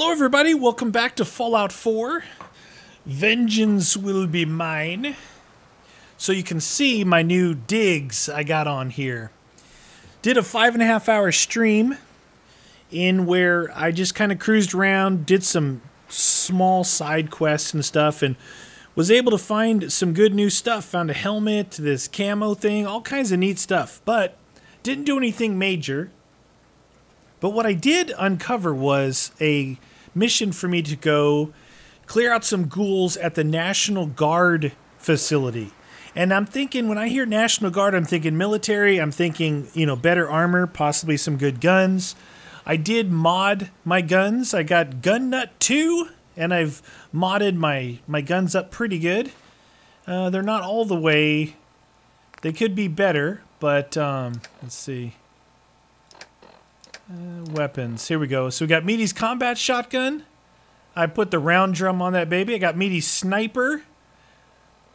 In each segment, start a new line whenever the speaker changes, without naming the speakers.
Hello, everybody. Welcome back to Fallout 4. Vengeance will be mine. So you can see my new digs I got on here. Did a five and a half hour stream in where I just kind of cruised around, did some small side quests and stuff, and was able to find some good new stuff. Found a helmet, this camo thing, all kinds of neat stuff. But didn't do anything major. But what I did uncover was a mission for me to go clear out some ghouls at the National Guard facility. And I'm thinking, when I hear National Guard, I'm thinking military, I'm thinking, you know, better armor, possibly some good guns. I did mod my guns. I got Gun Nut 2, and I've modded my, my guns up pretty good. Uh, they're not all the way, they could be better, but um, let's see. Uh, weapons. Here we go. So we got Meaty's combat shotgun. I put the round drum on that baby. I got Meaty's sniper.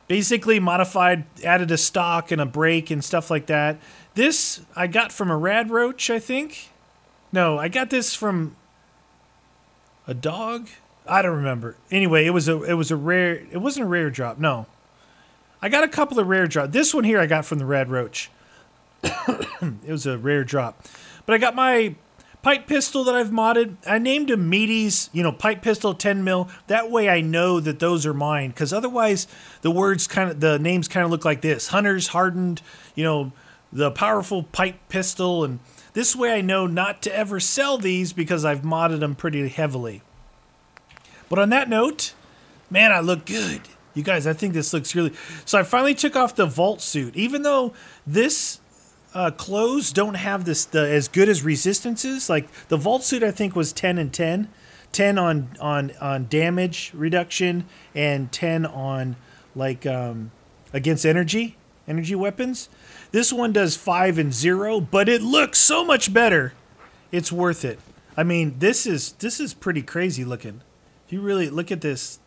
Basically modified, added a stock and a brake and stuff like that. This I got from a rad roach, I think. No, I got this from a dog. I don't remember. Anyway, it was a it was a rare. It wasn't a rare drop. No, I got a couple of rare drop. This one here I got from the rad roach. it was a rare drop, but I got my pipe pistol that I've modded. I named him Meaty's, you know, pipe pistol 10 mil. That way I know that those are mine, because otherwise the words kind of the names kind of look like this: Hunter's hardened, you know, the powerful pipe pistol, and this way I know not to ever sell these because I've modded them pretty heavily. But on that note, man, I look good. You guys, I think this looks really. So I finally took off the vault suit, even though this uh, clothes don't have this the, as good as resistances. Like the vault suit, I think was ten and 10. 10 on on on damage reduction and 10 on like um, against energy energy weapons. This one does 5 and 0, but it looks so much better. It's worth it. I mean, this is this is pretty crazy looking. If you really look at this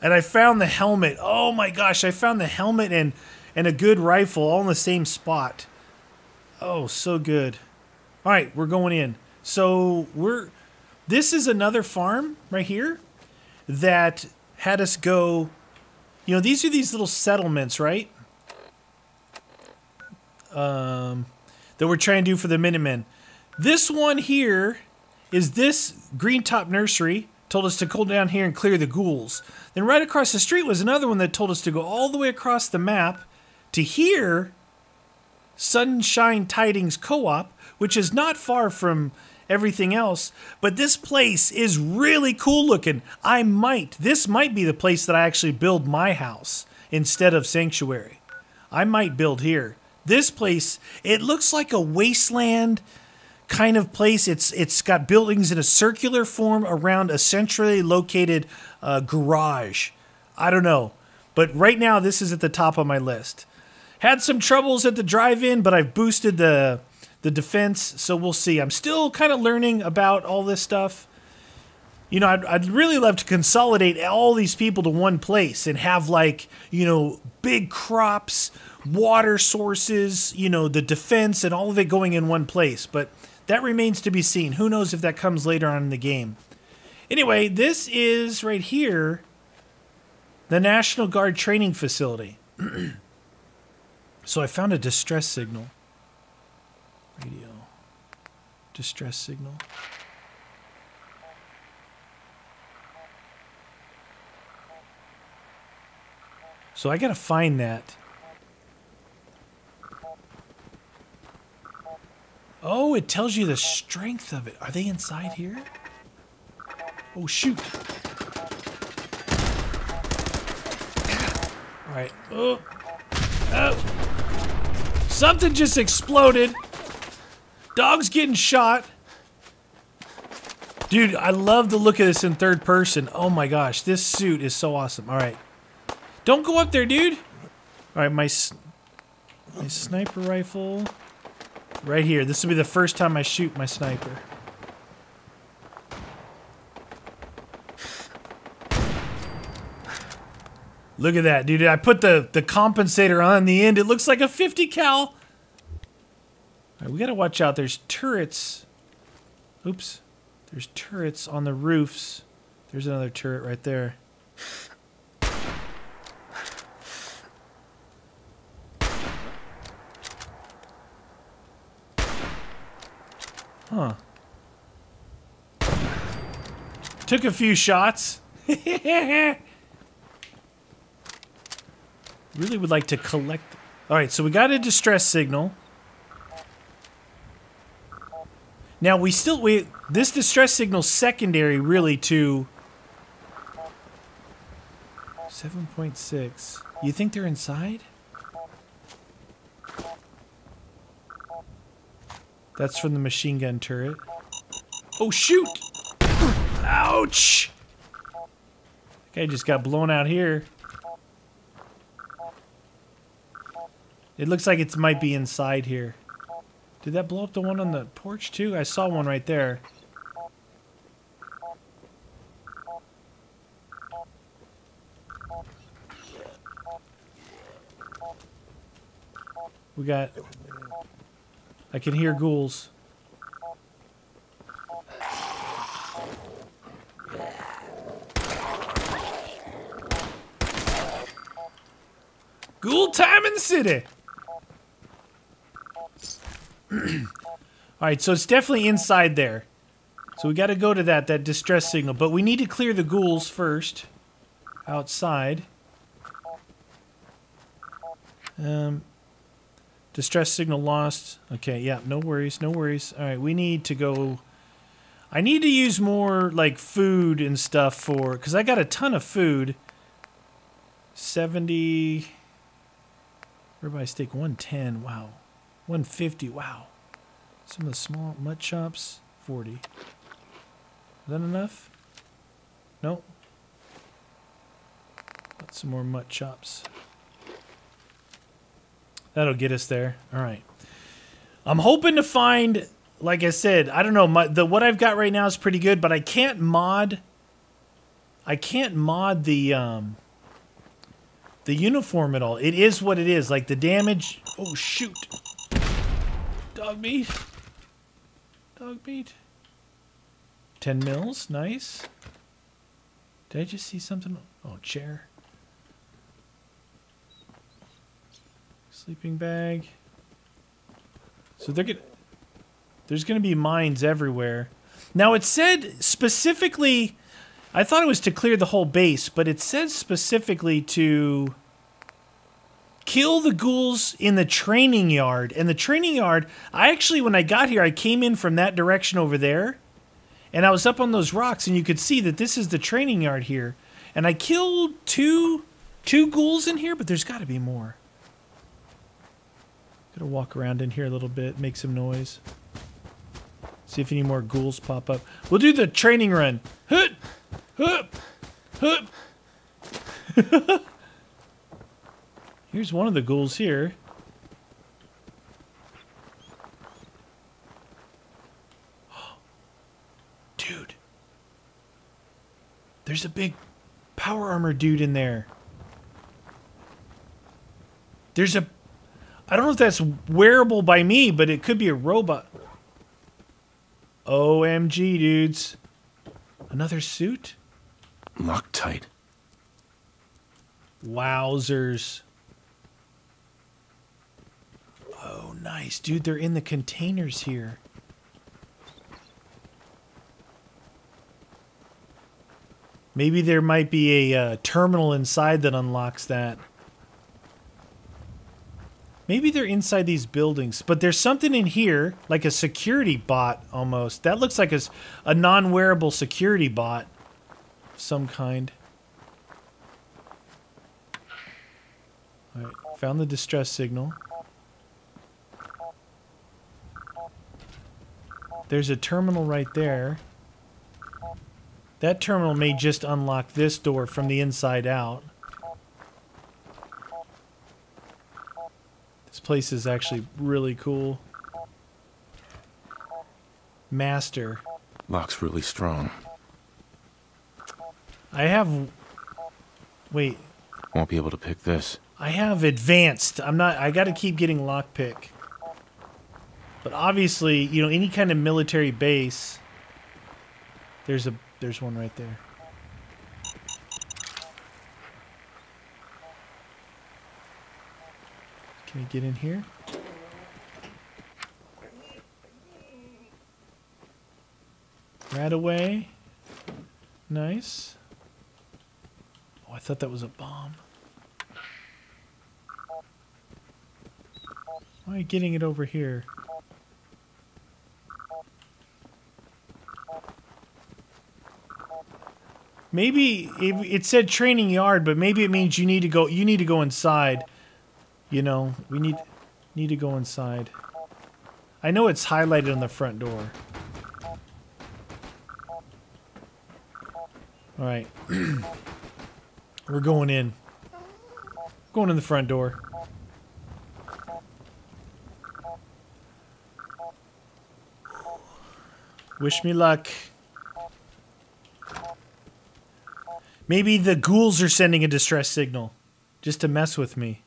and I found the helmet. Oh my gosh, I found the helmet and and a good rifle all in the same spot. Oh, so good. All right, we're going in. So we're this is another farm right here that had us go. You know, these are these little settlements, right? Um, that we're trying to do for the Minutemen. This one here is this Green Top Nursery told us to go down here and clear the ghouls. Then right across the street was another one that told us to go all the way across the map to here Sunshine Tidings Co-op, which is not far from everything else, but this place is really cool looking. I might, this might be the place that I actually build my house instead of Sanctuary. I might build here. This place, it looks like a wasteland kind of place. It's it's got buildings in a circular form around a centrally located uh, garage. I don't know, but right now this is at the top of my list. Had some troubles at the drive-in, but I've boosted the the defense, so we'll see. I'm still kind of learning about all this stuff. You know, I'd, I'd really love to consolidate all these people to one place and have like you know big crops, water sources, you know, the defense, and all of it going in one place, but that remains to be seen. Who knows if that comes later on in the game. Anyway, this is right here the National Guard training facility. so I found a distress signal. Radio. Distress signal. So I gotta find that. Oh, it tells you the strength of it. Are they inside here? Oh, shoot. All right. Oh. Oh. Something just exploded. Dog's getting shot. Dude, I love the look of this in third person. Oh my gosh, this suit is so awesome. All right. Don't go up there, dude. All right, my, my sniper rifle. Right here. This will be the first time I shoot my sniper. Look at that, dude. I put the, the compensator on the end. It looks like a 50 cal. Right, we gotta watch out. There's turrets. Oops. There's turrets on the roofs. There's another turret right there. Huh. Took a few shots. really would like to collect. All right, so we got a distress signal. Now we still we this distress signal secondary really to 7.6. You think they're inside? That's from the machine gun turret. Oh shoot! Ouch! Guy just got blown out here. It looks like it might be inside here. Did that blow up the one on the porch too? I saw one right there. We got... I can hear ghouls. Ghoul time in the city! Alright, so it's definitely inside there. So we gotta go to that, that distress signal. But we need to clear the ghouls first. Outside. Um, distress signal lost. Okay, yeah, no worries, no worries. Alright, we need to go... I need to use more, like, food and stuff for... Because I got a ton of food. 70... Ribeye steak, 110. Wow. 150. Wow. Some of the small mutt chops, 40. Is that enough? Nope. Got some more mutt chops. That'll get us there. All right. I'm hoping to find, like I said, I don't know, my, the what I've got right now is pretty good, but I can't mod. I can't mod the um, the uniform at all. It is what it is. Like the damage. Oh shoot! Dog meat. Dog meat. Ten mils. Nice. Did I just see something? Oh, chair. Sleeping bag. So they're gonna. There's gonna be mines everywhere. Now it said specifically I thought it was to clear the whole base, but it says specifically to kill the ghouls in the training yard. And the training yard, I actually, when I got here, I came in from that direction over there. And I was up on those rocks, and you could see that this is the training yard here. And I killed two, two ghouls in here, but there's got to be more. Gotta walk around in here a little bit, make some noise. See if any more ghouls pop up. We'll do the training run. Hut! Hup! Hup! Here's one of the ghouls here. Dude. There's a big power armor dude in there. There's a... I don't know if that's wearable by me, but it could be a robot. OMG, dudes. Another suit?
Loctite.
Wowzers. Oh, nice. Dude, they're in the containers here. Maybe there might be a uh, terminal inside that unlocks that. Maybe they're inside these buildings, but there's something in here, like a security bot almost. That looks like a, a non-wearable security bot of some kind. Alright, found the distress signal. There's a terminal right there. That terminal may just unlock this door from the inside out. This place is actually really cool. Master.
Lock's really strong.
I have. Wait.
Won't be able to pick this.
I have advanced. I'm not. I got to keep getting lockpick. But obviously, you know, any kind of military base. There's a there's one right there. Can we get in here? Right away. Nice. Oh, I thought that was a bomb. Why are you getting it over here? Maybe it, said training yard, but maybe it means you need to go. You need to go inside. You know, we need need to go inside. I know it's highlighted on the front door. All right, we're going in. Going in the front door. Wish me luck. Maybe the ghouls are sending a distress signal just to mess with me.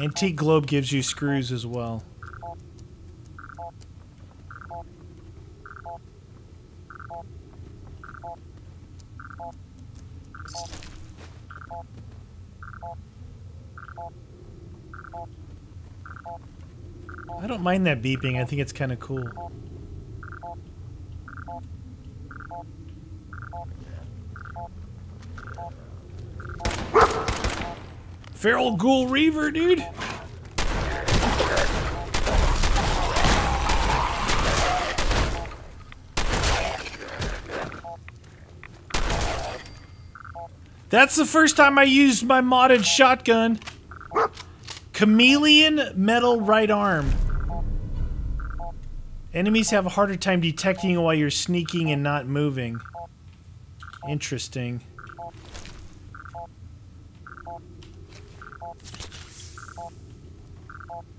Antique Globe gives you screws as well. I don't mind that beeping. I think it's kind of cool. Feral Ghoul Reaver, dude. That's the first time I used my modded shotgun. Chameleon metal right arm. Enemies have a harder time detecting while you're sneaking and not moving. Interesting.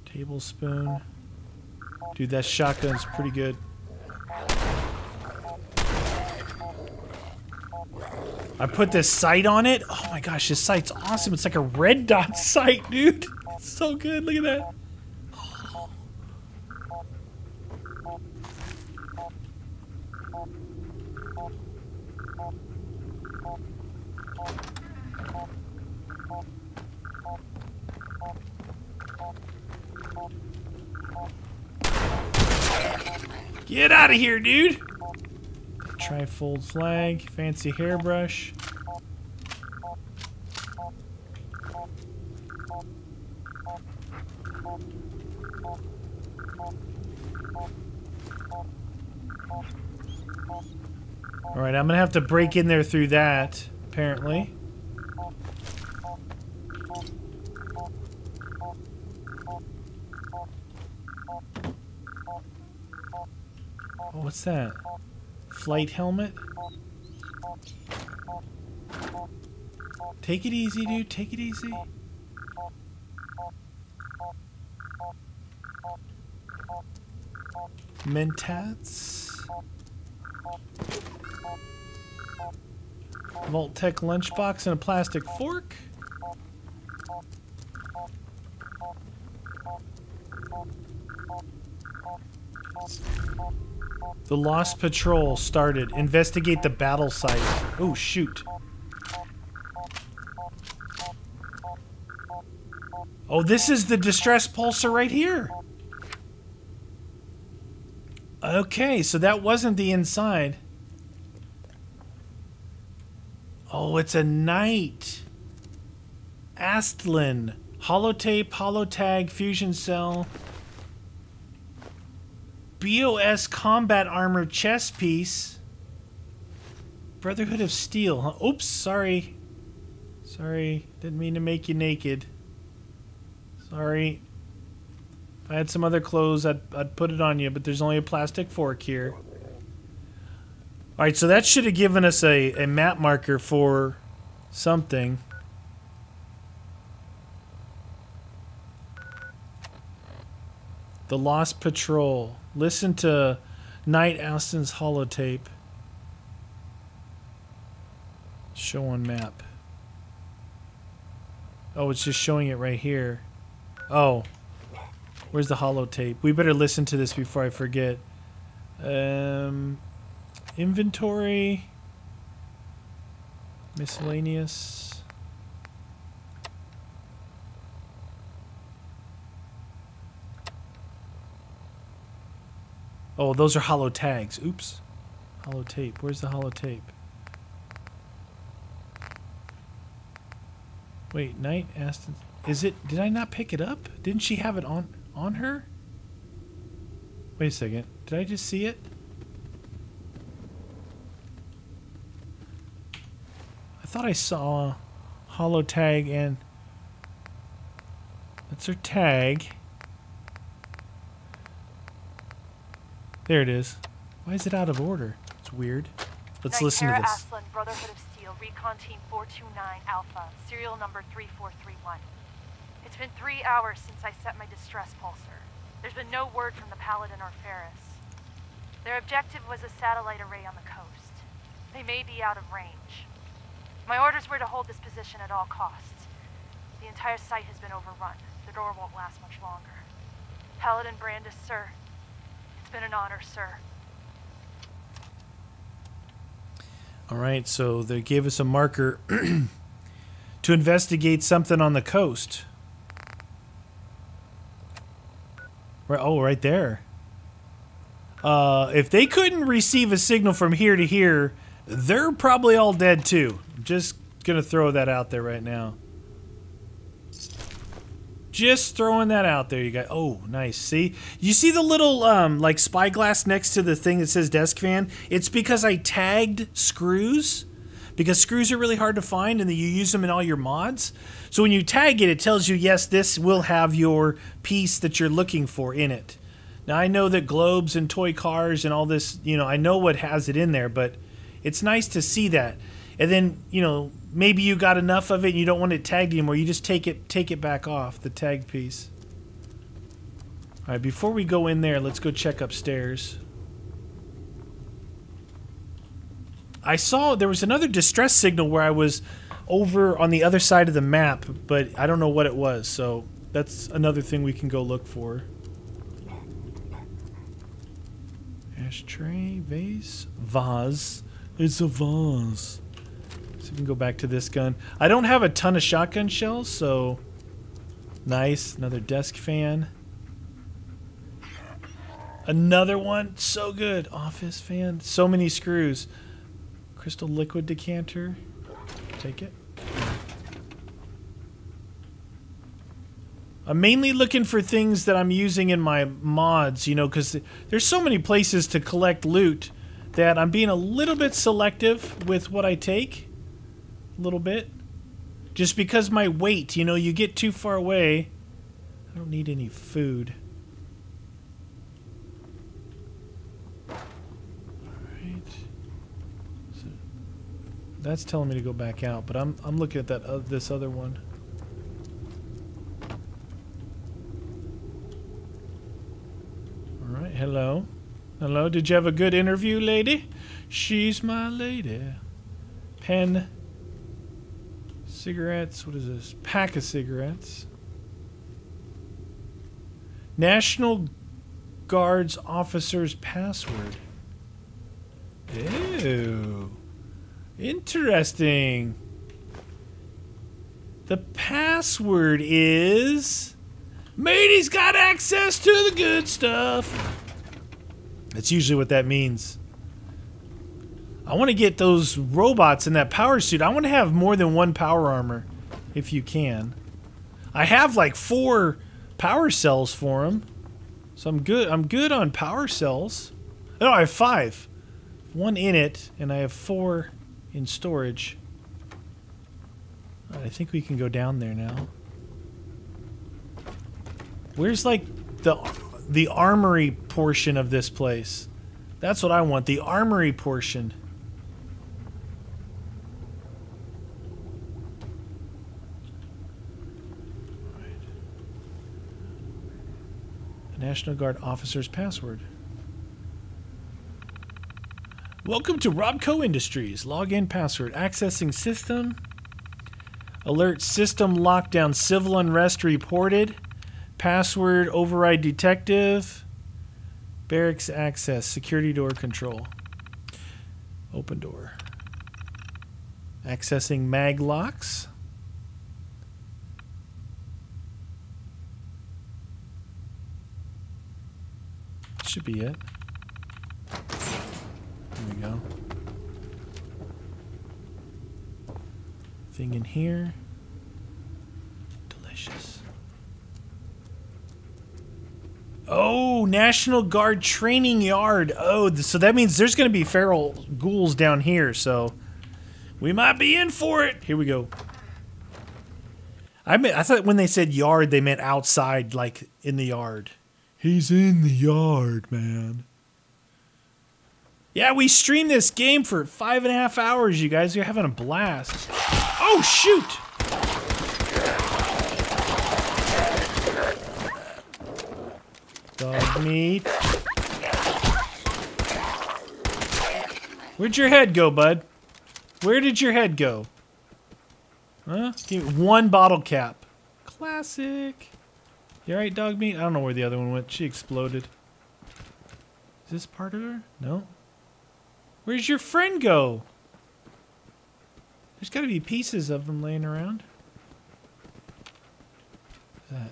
Tablespoon. Dude, that shotgun's pretty good. I put this sight on it. Oh my gosh, this sight's awesome. It's like a red dot sight, dude. It's so good. Look at that. Get out of here, dude! Trifold flag, fancy hairbrush. Alright, I'm gonna have to break in there through that, apparently. Oh, what's that? Flight helmet? Take it easy, dude. Take it easy. Mentats. Vault-Tec lunchbox and a plastic fork. The Lost Patrol started. Investigate the battle site. Oh, shoot. Oh, this is the distress pulsar right here. Okay, so that wasn't the inside. Oh, it's a knight. Astlin. Holotape, holotag, fusion cell. BOS combat armor chest piece. Brotherhood of Steel. Huh? Oops, sorry. Sorry, didn't mean to make you naked. Sorry. If I had some other clothes, I'd, I'd put it on you, but there's only a plastic fork here. Alright, so that should have given us a, a map marker for something. The Lost Patrol. Listen to Knight Astlin's holotape. Show on map. Oh, it's just showing it right here. Oh. Where's the holotape? We better listen to this before I forget. Um, inventory. Miscellaneous. Oh, those are holotags. Oops. Holotape. Where's the holotape? Wait, Knight Astlin. Is it? Did I not pick it up? Didn't she have it on on her? Wait a second. Did I just see it? I thought I saw a holotag and that's her tag. There it is. Why is it out of order? It's weird. Let's listen to this.
Astlin, Brotherhood of Steel, Recon Team 429 Alpha, serial number 3431. It's been three hours since I set my distress pulsar. There's been no word from the Paladin or Ferris. Their objective was a satellite array on the coast. They may be out of range. My orders were to hold this position at all costs. The entire site has been overrun. The door won't last much longer. Paladin Brandis, sir. Been an honor, sir.
All right, so they gave us a marker to investigate something on the coast. Right, oh, right there. Uh, if they couldn't receive a signal from here to here, they're probably all dead too. Just gonna throw that out there right now. Just throwing that out there, you guys. Oh, nice. See, you see the little um, like spyglass next to the thing that says desk fan. It's because I tagged screws, because screws are really hard to find, and then you use them in all your mods. So when you tag it, it tells you yes, this will have your piece that you're looking for in it. Now I know that globes and toy cars and all this, you know, I know what has it in there, but it's nice to see that. And then, you know, maybe you got enough of it and you don't want it tagged anymore. You just take it take it back off the tag piece. All right, before we go in there, let's go check upstairs. I saw there was another distress signal where I was over on the other side of the map, but I don't know what it was. So that's another thing we can go look for. Ashtray, vase, vase. It's a vase. Can go back to this gun. I don't have a ton of shotgun shells, so nice. Another desk fan. Another one, so good. Office fan, so many screws. Crystal liquid decanter. Take it. I'm mainly looking for things that I'm using in my mods, you know, because there's so many places to collect loot that I'm being a little bit selective with what I take. A little bit. Just because my weight, you know, you get too far away. I don't need any food. That's telling me to go back out, but I'm I'm looking at that uh, this other one. All right, hello. Hello, did you have a good interview, lady? She's my lady. Pen. Cigarettes. What is this? Pack of cigarettes. National Guard's officer's password. Ew. Interesting. The password is. Meaty's got access to the good stuff. That's usually what that means. I want to get those robots in that power suit. I want to have more than one power armor, if you can. I have like four power cells for them, so I'm good. I'm good on power cells. No, I have five. One in it, and I have four in storage. I think we can go down there now. Where's like the the armory portion of this place? That's what I want. The armory portion. National Guard officer's password. Welcome to Robco Industries. Login password. Accessing system. Alert system lockdown. Civil unrest reported. Password override detective. Barracks access. Security door control. Open door. Accessing mag locks. Should be it. There we go. Thing in here. Delicious. Oh, National Guard training yard. Oh, so that means there's going to be feral ghouls down here. So we might be in for it. Here we go. I mean, I thought when they said yard, they meant outside, like in the yard. He's in the yard, man. Yeah, we streamed this game for five and a half hours, you guys. You're having a blast. Oh, shoot! Dog meat. Where'd your head go, bud? Where did your head go? Huh? One bottle cap. Classic. You alright, dog meat? I don't know where the other one went. She exploded. Is this part of her? No. Where's your friend go? There's got to be pieces of them laying around. What's that?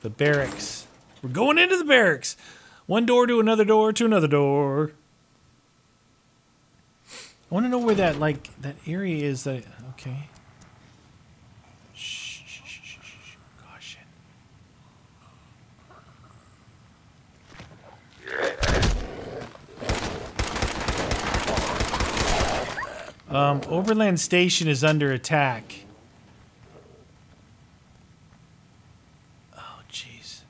The barracks. We're going into the barracks. One door to another door to another door. I want to know where that like that area is. That okay. Um, Oberland Station is under attack. Oh, jeez.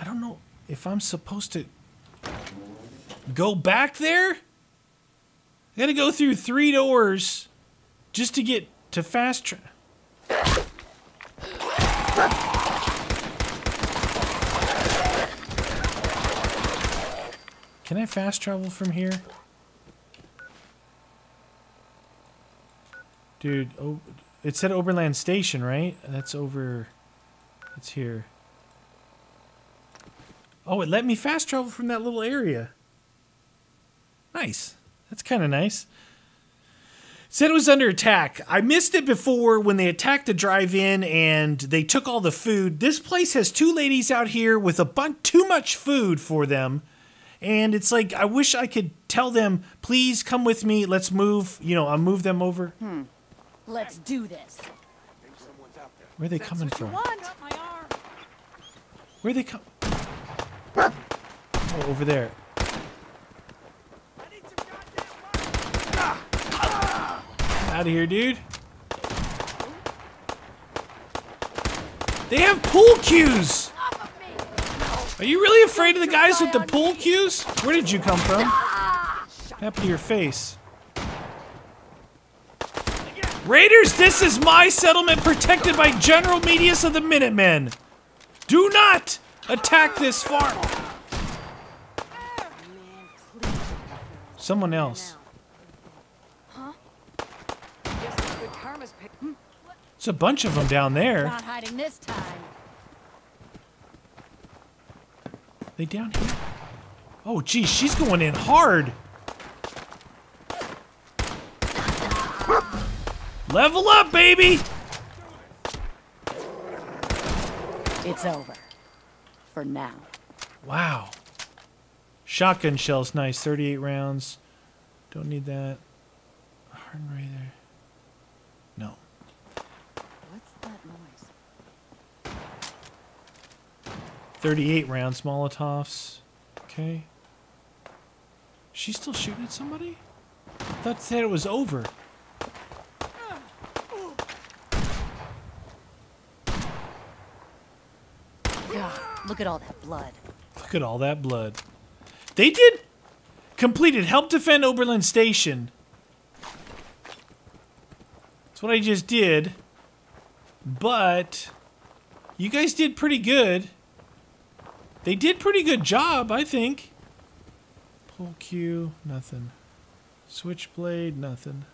I don't know if I'm supposed to go back there. I gotta go through three doors just to get to fast tra- Can I fast travel from here? Dude, oh, it said Oberland Station, right? That's over. It's here. Oh, it let me fast travel from that little area. Nice. That's kind of nice. Said it was under attack. I missed it before when they attacked the drive-in and they took all the food. This place has two ladies out here with a bunch too much food for them. And it's like I wish I could tell them, "Please come with me. Let's move, you know, I'll move them over." Hmm.
Let's do this.
Where are they coming from?
One. My arm.
Where are they come? Oh, over there. Out of here, dude. They have pool cues. Are you really afraid of the guys with the pool cues? Where did you come from? What happened to your face? Raiders, this is my settlement protected by General Meatius of the Minutemen. Do not attack this farm. Someone else.
Guess good karma's pick.
It's a bunch of them down there.
Not hiding this time.
They down here? Oh, geez, she's going in hard. Level up, baby!
It's over. For now.
Wow. Shotgun shells, nice. 38 rounds. Don't need that. Hardened right there. No.
What's that noise?
38 rounds, Molotovs. Okay. She's still shooting at somebody? I thought it said it was over.
Look at all that blood.
Look at all that blood. They did completed help defend Oberland Station. That's what I just did. But you guys did pretty good. They did pretty good job, I think. Pull Q, nothing. Switchblade, nothing.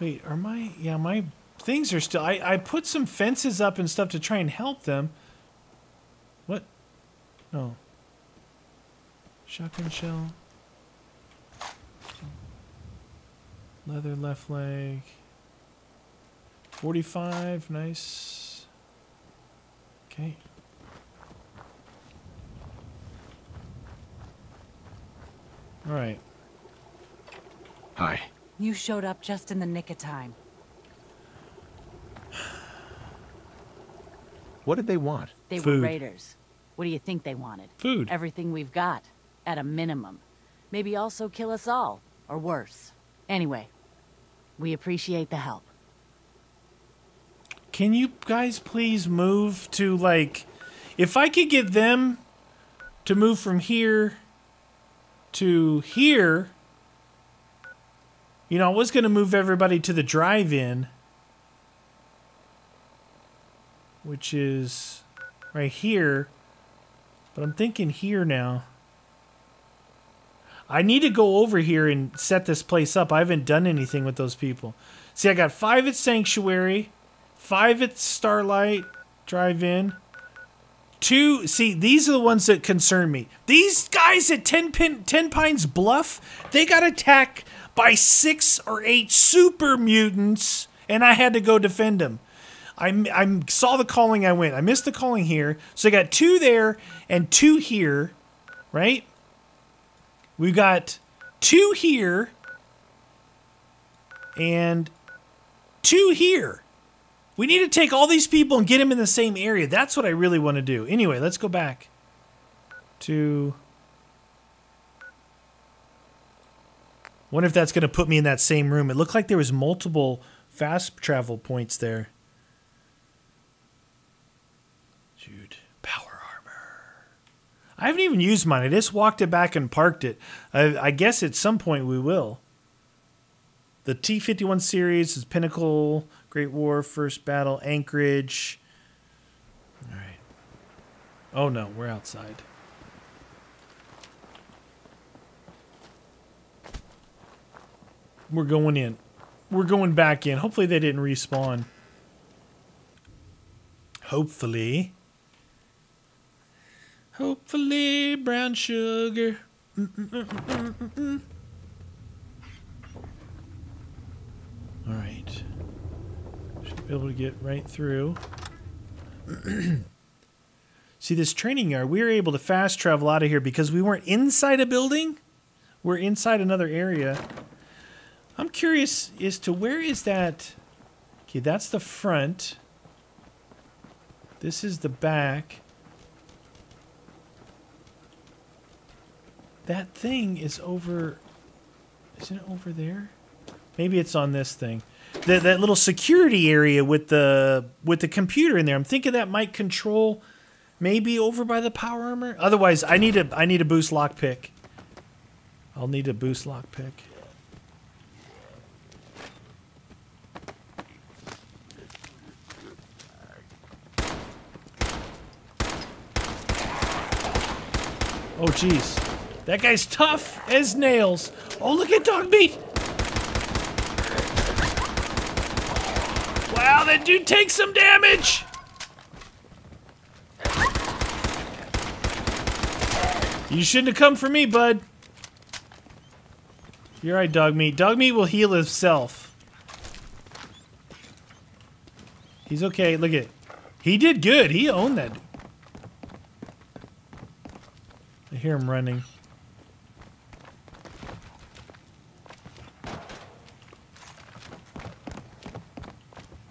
Wait, are my yeah my things are still? I I put some fences up and stuff to try and help them. What? No. Shotgun shell. Leather left leg. 45, nice. Okay. All right.
Hi.
You showed up just in the nick of time.
What did they want?
They
Food.
were raiders. What do you think they wanted?
Food.
Everything we've got, at a minimum. Maybe also kill us all, or worse. Anyway, we appreciate the help.
Can you guys please move to like if I could get them to move from here to here you know, I was going to move everybody to the drive-in which is right here. But I'm thinking here now. I need to go over here and set this place up. I haven't done anything with those people. See, I got five at Sanctuary, five at Starlight Drive-In, two. See, these are the ones that concern me. These guys at Ten Pin, Ten Pines Bluff, they got attacked by six or eight super mutants, and I had to go defend them. I, I saw the calling, I went. I missed the calling here, so I got two there and two here, right? We got two here and two here. We need to take all these people and get them in the same area. That's what I really want to do. Anyway, let's go back to. Wonder if that's going to put me in that same room. It looked like there was multiple fast travel points there. Dude, power armor. I haven't even used mine. I just walked it back and parked it. I, I guess at some point we will. The T 51 series is Pinnacle, Great War, First Battle, Anchorage. All right. Oh no, we're outside. We're going in. We're going back in. Hopefully they didn't respawn. Hopefully. Hopefully, brown sugar. All right. Should be able to get right through. See, this training yard, we were able to fast travel out of here because we weren't inside a building. We're inside another area. I'm curious as to where is that. Okay, that's the front. This is the back. That thing is over. Isn't it over there? Maybe it's on this thing. That that little security area with the with the computer in there. I'm thinking that might control maybe over by the power armor. Otherwise, I need a I need a boost lockpick. I'll need a boost lockpick. Oh jeez. That guy's tough as nails. Oh, look at dog meat. Wow, that dude takes some damage. You shouldn't have come for me, bud. You're right, dog meat. Dog meat will heal himself. He's okay. Look at He did good. He owned that. I hear him running.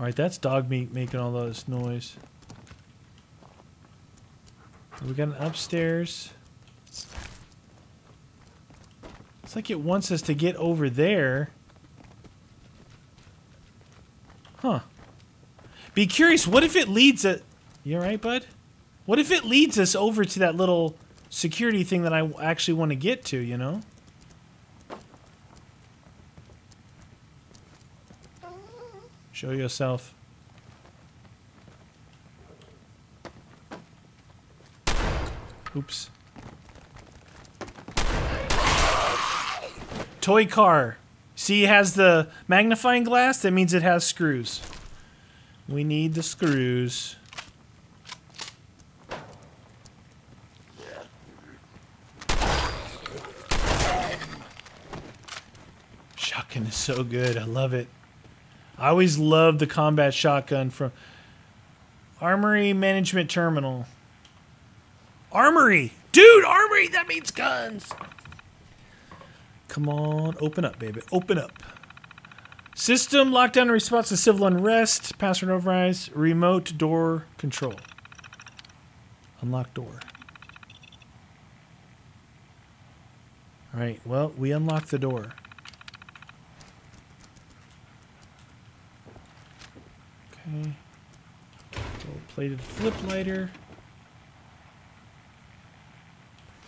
Alright, that's dog meat making all those noise. We got an upstairs. It's like it wants us to get over there. Huh. Be curious, what if it leads it? You alright, bud? What if it leads us over to that little security thing that I actually want to get to, you know? Show yourself. Oops. Toy car. See, it has the magnifying glass. That means it has screws. We need the screws. Shotgun is so good. I love it. I always loved the combat shotgun from Armory Management Terminal. Armory! Dude, armory! That means guns! Come on, open up, baby. Open up. System lockdown in response to civil unrest. Password overrides. Remote door control. Unlock door. All right. Well, we unlock the door. Mm-hmm. Okay. Gold plated flip lighter.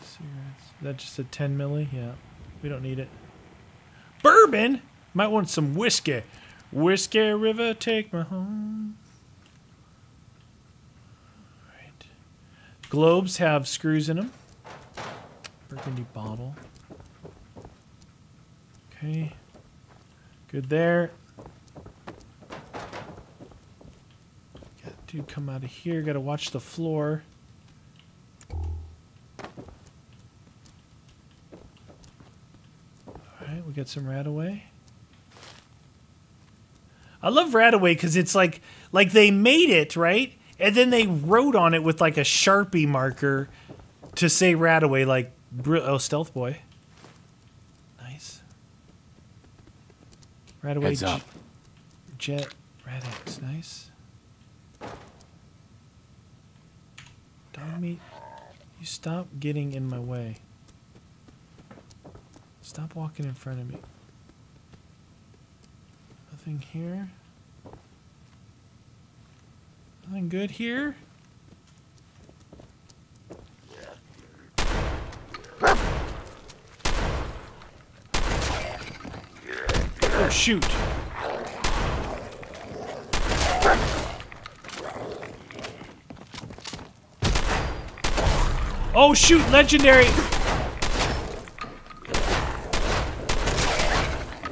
Cigarettes. That just a 10 milli? Yeah. We don't need it. Bourbon? Might want some whiskey. Whiskey River, take me home. Right. Globes have screws in them. Burgundy bottle. Okay. Good there. Dude come out of here. Got to watch the floor. All right, we got some Radaway. I love Radaway because it's like like they made it right, and then they wrote on it with like a sharpie marker to say Radaway, like oh Stealth Boy. Nice. Radaway.
Heads up.
Jet Rad-X, nice. Meat, you stop getting in my way. Stop walking in front of me. Nothing here. Nothing good here. Oh shoot. Oh shoot, legendary.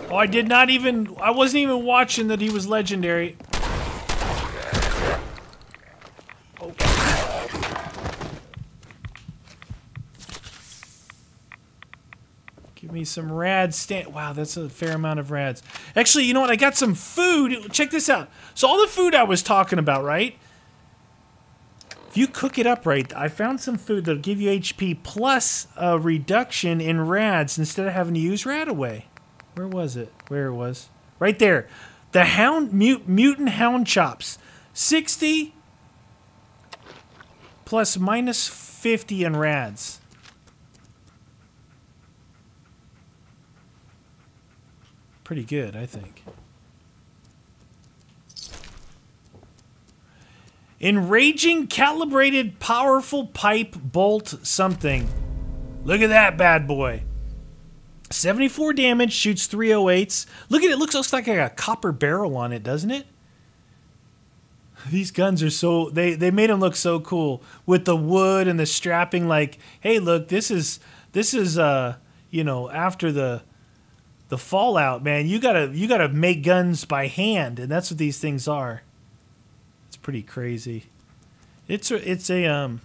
Oh, I did not even I wasn't even watching that he was legendary. Give me some rad stand. Wow, that's a fair amount of rads. Actually, you know what? I got some food. Check this out. So all the food I was talking about, right? If you cook it up right, I found some food that'll give you HP plus a reduction in rads instead of having to use Radaway. Where was it? Where it was? Right there. The hound mut, mutant hound chops. 60 plus minus 50 in rads. Pretty good, I think. Enraging, calibrated, powerful pipe bolt something. Look at that bad boy. 74 damage, shoots 308s. Look at it, looks, looks like a copper barrel on it, doesn't it? These guns are so they they made them look so cool with the wood and the strapping like, "Hey, look, this is this is uh, you know, after the the fallout, man. You got to you got to make guns by hand, and that's what these things are." Pretty crazy. It's a, it's a um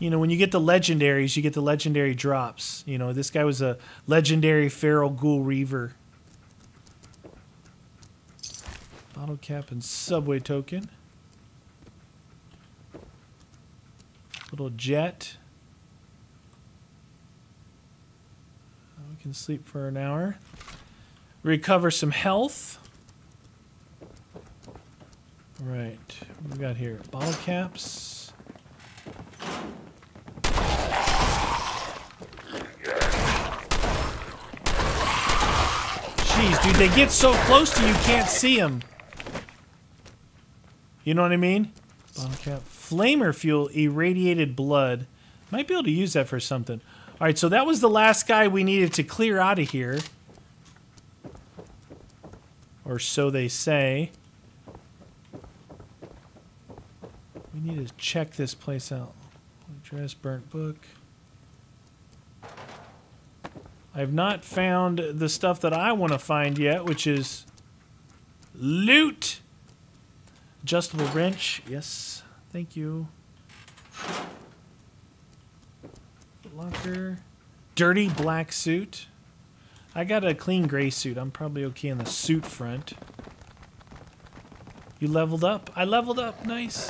you know, when you get the legendaries, you get the legendary drops. You know, this guy was a legendary feral ghoul reaver. Bottle cap and subway token. Little jet. We can sleep for an hour. Recover some health. Right. We got here? Bottle caps. Jeez, dude, they get so close to you, you can't see them. You know what I mean? Bottle cap. Flamer fuel, irradiated blood. Might be able to use that for something. All right, so that was the last guy we needed to clear out of here. Or so they say. We need to check this place out. Address, burnt book. I've not found the stuff that I want to find yet, which is loot. Adjustable wrench. Yes. Thank you. Locker. Dirty black suit. I got a clean gray suit. I'm probably okay on the suit front. You leveled up. I leveled up. Nice.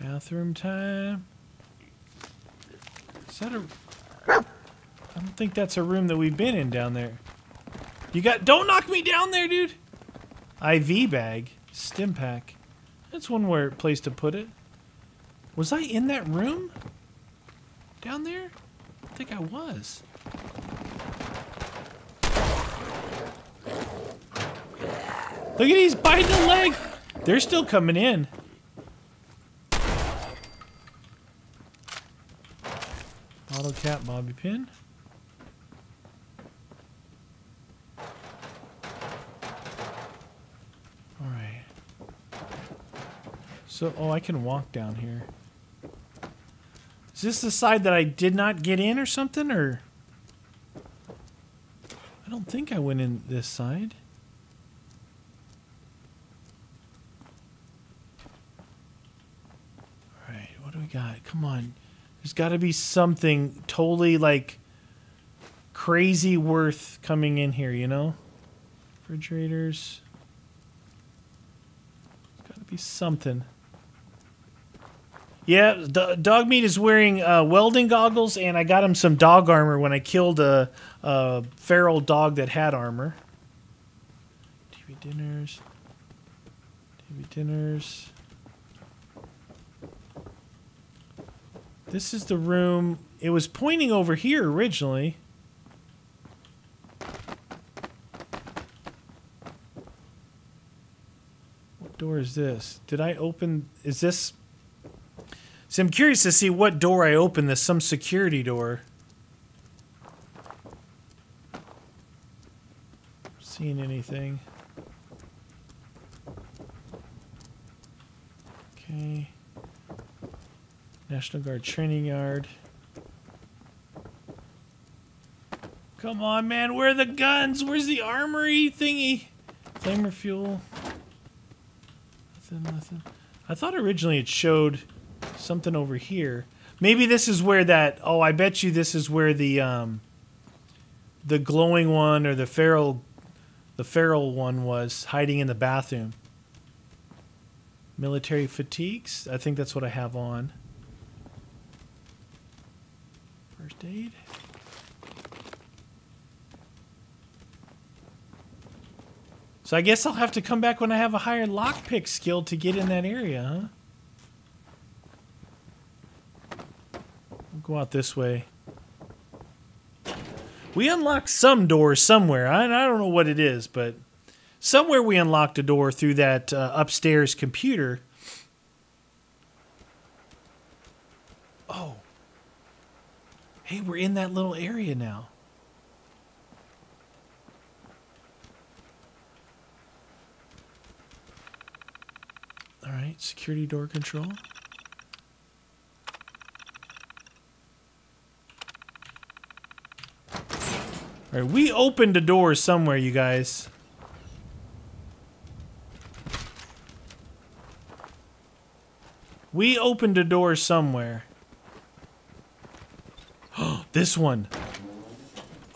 Bathroom time. Is that a... I don't think that's a room that we've been in down there. You got... Don't knock me down there, dude! IV bag. Stimpak. That's one where place to put it. Was I in that room? Down there? I think I was. Look at he's biting the leg. They're still coming in. Bottle cap, bobby pin. All right. So, oh, I can walk down here. Is this the side that I did not get in or something, or? I don't think I went in this side. All right, what do we got? Come on. There's got to be something totally like crazy worth coming in here, you know? Refrigerators. Got to be something. Yeah, D- Dogmeat is wearing uh, welding goggles, and I got him some dog armor when I killed a, a feral dog that had armor. TV dinners. TV dinners. This is the room. It was pointing over here originally. What door is this? Did I open? Is this? So I'm curious to see what door I open. This some security door. Seeing anything? Okay. National Guard training yard. Come on, man. Where are the guns? Where's the armory thingy? Flamer fuel. Nothing, nothing. I thought originally it showed something over here. Maybe this is where that. Oh, I bet you this is where the um, the glowing one or the feral, the feral one was hiding in the bathroom. Military fatigues. I think that's what I have on. First aid. So I guess I'll have to come back when I have a higher lockpick skill to get in that area, huh? We'll go out this way. We unlocked some door somewhere. I, I don't know what it is, but somewhere we unlocked a door through that uh, upstairs computer. Hey, we're in that little area now. All right, security door control. All right, we opened a door somewhere, you guys. We opened a door somewhere. This one.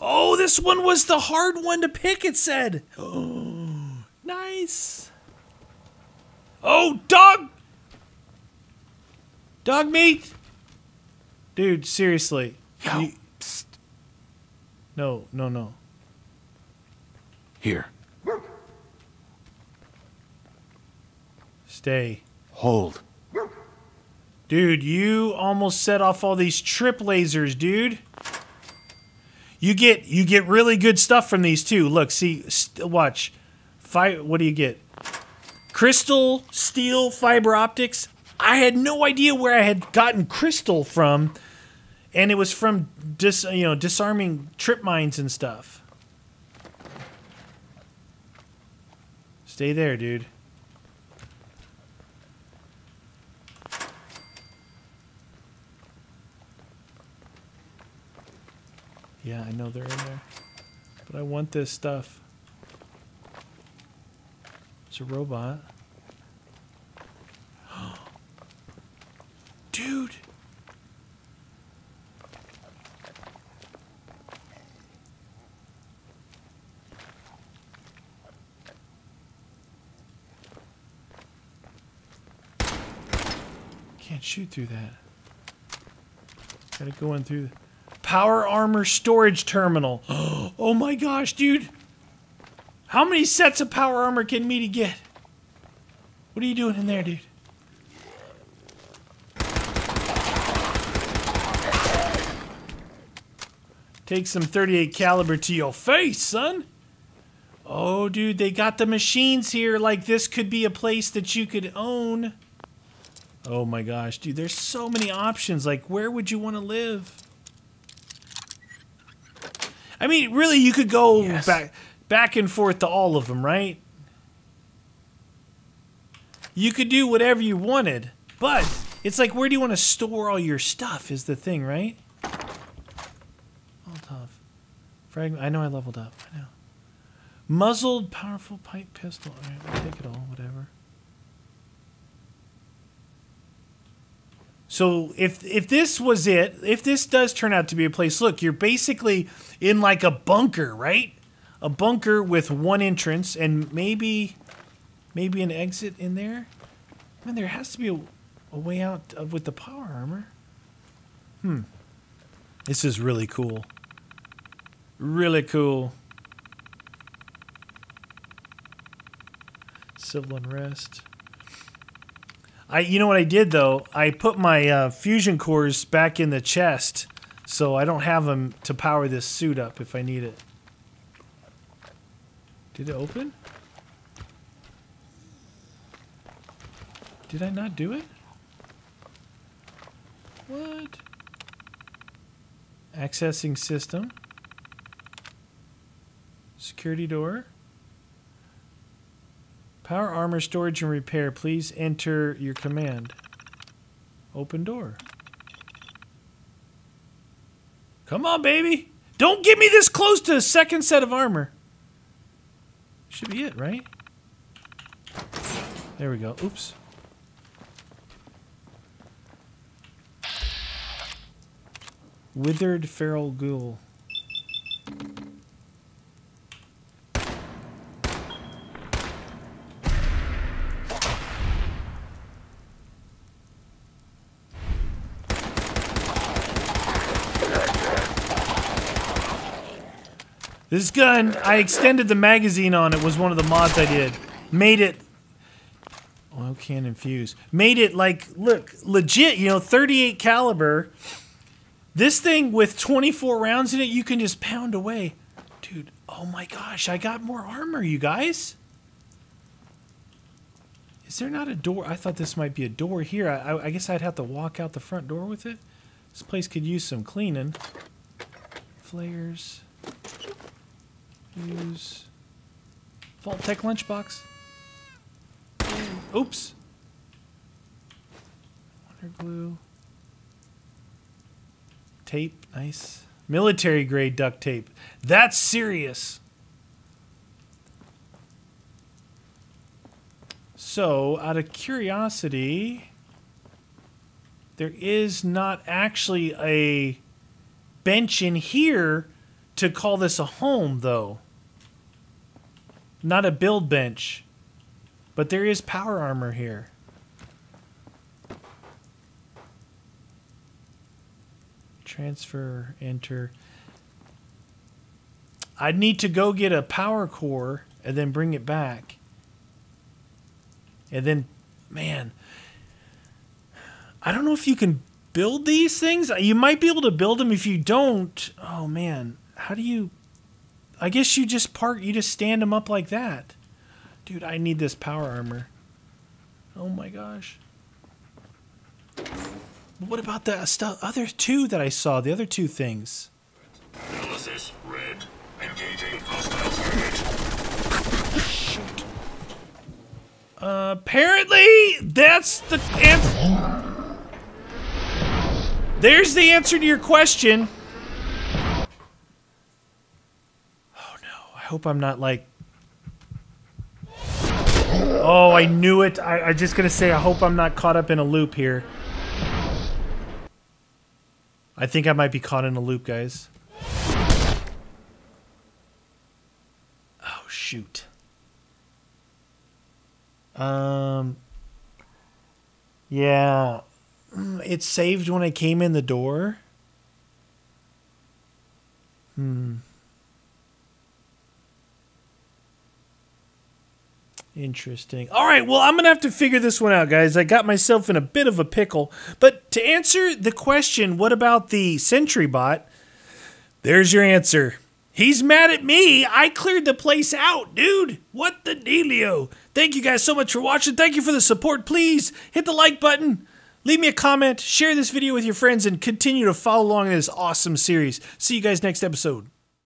Oh, this one was the hard one to pick, it said. Oh, nice. Oh, dog! Dogmeat! Dude, seriously.
Yo,
You-
psst.
no, no, no.
Here.
Stay.
Hold.
Dude, you almost set off all these trip lasers, dude. You get you get really good stuff from these too. Look, see, watch. Fi- what do you get? Crystal, steel, fiber optics. I had no idea where I had gotten crystal from, and it was from dis you know disarming trip mines and stuff. Stay there, dude. Yeah, I know they're in there. But I want this stuff. It's a robot. Dude! Can't shoot through that. Gotta go in through. Power armor storage terminal. Oh my gosh, dude. How many sets of power armor can Meaty get? What are you doing in there, dude? Take some 38 caliber to your face, son. Oh, dude, they got the machines here. Like this could be a place that you could own. Oh my gosh, dude, there's so many options. Like, where would you want to live? I mean, really, you could go
Yes.
back back and forth to all of them, right? You could do whatever you wanted, but it's like, where do you want to store all your stuff? Is the thing, right? All tough. Fragment. I know I leveled up. I know. Muzzled, powerful pipe pistol. All right, we'll take it all. Whatever. So if if this was it, if this does turn out to be a place, look, you're basically in like a bunker, right? A bunker with one entrance and maybe maybe an exit in there. Man, there has to be a, a way out of, with the power armor. Hmm. This is really cool. Really cool. Civil unrest. I, you know what I did though? I put my uh, fusion cores back in the chest, so I don't have them to power this suit up if I need it. Did it open? Did I not do it? What? Accessing system. Security door. Power armor storage and repair. Please enter your command. Open door. Come on, baby. Don't get me this close to a second set of armor. Should be it, right? There we go. Oops. Withered feral ghoul. This gun, I extended the magazine on it, was one of the mods I did. Made it. Oil can infuse. Made it like, look, legit, you know, 38 caliber. This thing with 24 rounds in it, you can just pound away. Dude, oh my gosh, I got more armor, you guys. Is there not a door? I thought this might be a door here. I, I, I guess I'd have to walk out the front door with it. This place could use some cleaning. Flares. Use. Vault-Tec lunchbox. Oops. Wonder glue. Tape, nice. Military grade duct tape. That's serious. So, out of curiosity, there is not actually a bench in here to call this a home, though. Not a build bench. But there is power armor here. Transfer, enter. I'd need to go get a power core and then bring it back. And then, man, I don't know if you can build these things. You might be able to build them if you don't. Oh man, how do you? I guess you just park. You just stand them up like that, dude. I need this power armor. Oh my gosh. What about the other two that I saw? The other two things.
Analysis red. Engaging hostile.
Shoot. Uh, apparently, that's the answer. There's the answer to your question. Hope I'm not like. Oh, I knew it. I, I just gonna say I hope I'm not caught up in a loop here. I think I might be caught in a loop, guys. Oh shoot. Um. Yeah, Mm, it saved when I came in the door. Hmm. Interesting. All right, well, I'm going to have to figure this one out, guys. I got myself in a bit of a pickle. But to answer the question, what about the Sentry bot? There's your answer. He's mad at me. I cleared the place out, dude. What the dealio? Thank you guys so much for watching. Thank you for the support. Please hit the like button. Leave me a comment, share this video with your friends, and continue to follow along in this awesome series. See you guys next episode.